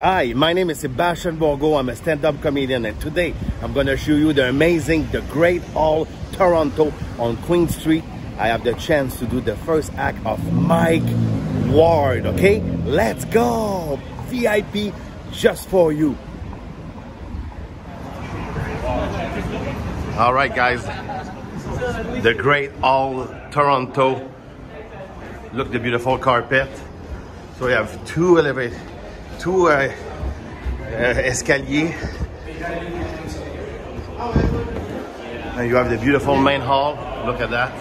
Hi, my name is Sebastien Bourgault. I'm a stand-up comedian and today I'm going to show you the amazing, the Great Hall Toronto on Queen Street. I have the chance to do the first act of Mike Ward, okay? Let's go! VIP just for you. All right, guys. The Great Hall Toronto. Look the beautiful carpet. So we have two elevators tout euh, uh, escalier. And you have the beautiful main hall. Look at that.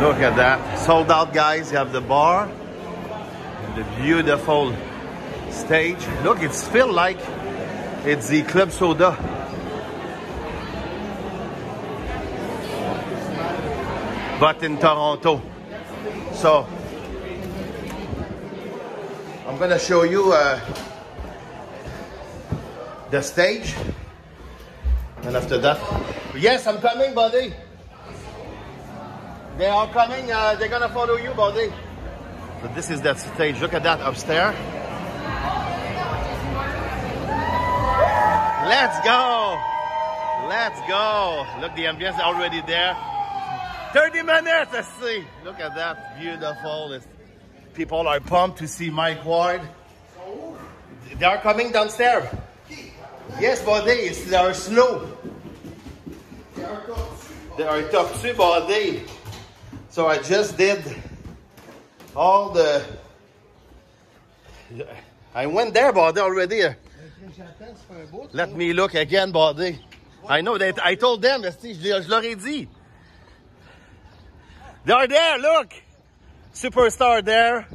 Look at that. Sold out, guys. You have the bar. And the beautiful stage. Look, it's feel like it's the Club Soda. But in Toronto. So, I'm gonna show you uh, the stage. And after that, yes, I'm coming, buddy. They are coming, uh, they're gonna follow you, buddy. So this is that stage. Look at that upstairs. Let's go. Let's go. Look, the ambience already there. 30 minutes, let's see. Look at that, beautiful. People are pumped to see Mike Ward. They are coming downstairs. Yes, they, they are slow. They are too, but they. So I just did all the. I went there, but already. Let me look again, buddy. I know that I told them, je leur ai dit. They're there, look! Superstar there.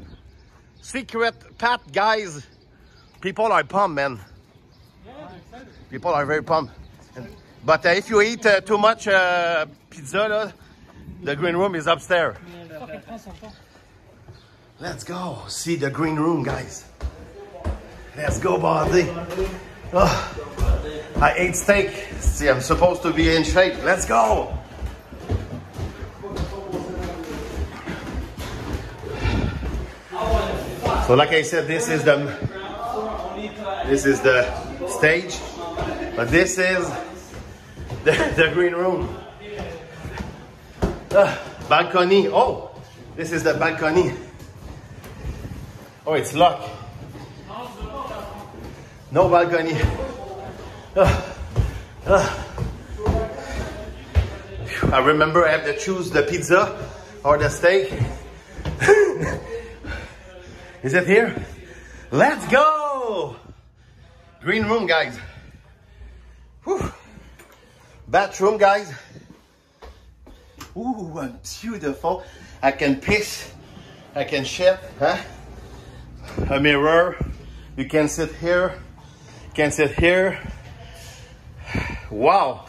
Secret Pat guys. People are pumped, man. People are very pumped. But uh, if you eat uh, too much uh, pizza, the green room is upstairs. Let's go. See the green room, guys. Let's go, buddy. Oh, I ate steak. See, I'm supposed to be in shape. Let's go. So like I said, this is the this is the stage, but this is the, the green room. Uh, balcony. Oh, this is the balcony. Oh, it's locked. No balcony. Uh, uh. I remember I have to choose the pizza or the steak. Is it here? Let's go! Green room, guys. Whew. Bathroom, guys. Ooh, beautiful. I can piss. I can shit. Huh? A mirror. You can sit here. You can sit here. Wow.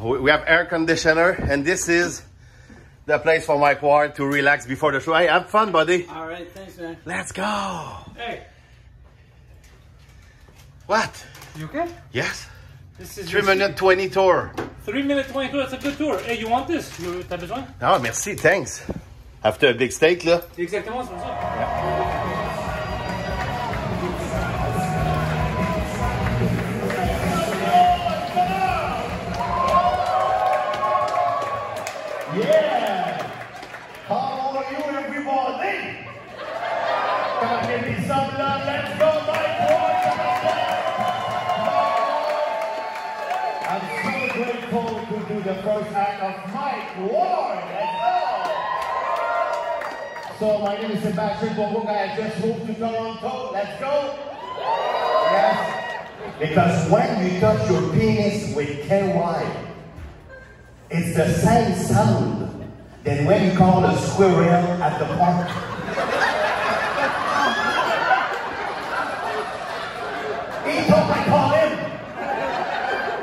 We have air conditioner and this is the place for Mike Ward to relax before the show. Hey, have fun, buddy. All right, thanks, man. Let's go. Hey. What? You okay? Yes. This is 3 minute 20 tour. 3 minute 20 tour, that's a good tour. Hey, you want this? You, t'as besoin? Ah, merci, thanks. After a big steak, là. Exactement, c'est pour ça. Yeah! How are you, everybody? Come on, give me some love. Let's go, Mike Ward. I'm so grateful to do the first act of Mike Ward. Let's go! So, my name is Sebastien Bourgault. I just moved to Toronto. Let's go! Yes. Because when you touch your penis with KY, it's the same sound than when you call a squirrel at the park. He told I call him.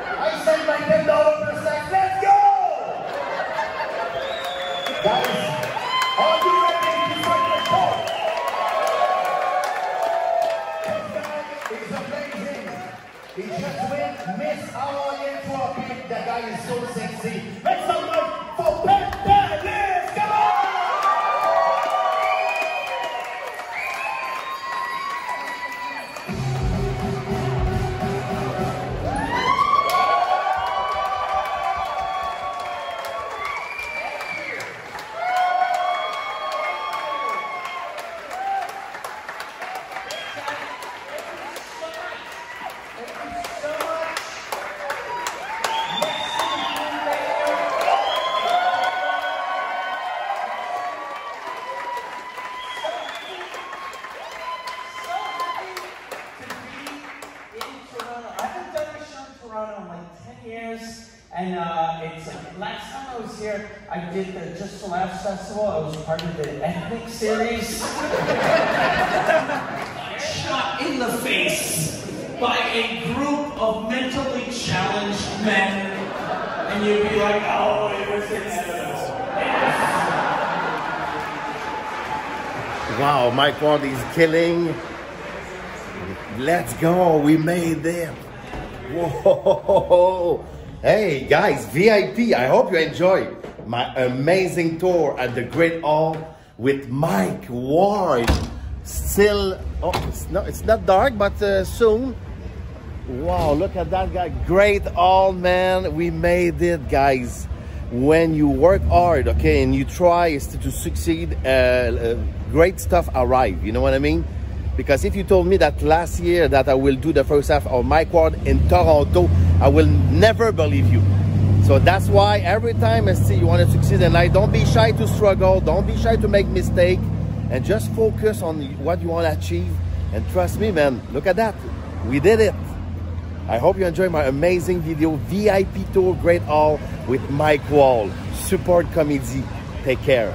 I send my ten dollars per sec. Let's go, guys. Are you ready to fight the talk? This guy is amazing. He just went Miss Hawaii Trophy. That guy is so sexy. Make some noise here, I did the Just to Laughs Festival. I was part of the ethnic series. Shot in the face by a group of mentally challenged men. And you'd be like, oh, it was inevitable. Wow, Mike Ward is killing. Let's go. We made it. Whoa. Hey, guys, VIP. I hope you enjoy my amazing tour at the Great Hall with Mike Ward. Still, oh, it's not, it's not dark, but uh, soon. Wow, look at that guy. Great Hall, man. We made it, guys when you work hard, okay, and you try to, to succeed, uh, uh, great stuff arrive. You know what I mean? Because if you told me that last year that I will do the first half of Mike Ward in Toronto, I will never believe you. So that's why every time I see you want to succeed in life, don't be shy to struggle, don't be shy to make mistake, and just focus on what you want to achieve. And trust me, man, look at that. We did it. I hope you enjoy my amazing video, VIP Tour Great Hall with Mike Ward. Support comedy. Take care.